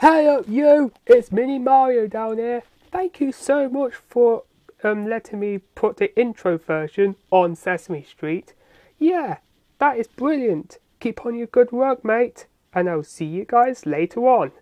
Hey up you, it's Mini Mario down here. Thank you so much for um, letting me put the intro version on Sesame Street. Yeah, that is brilliant. Keep on your good work, mate, and I'll see you guys later on.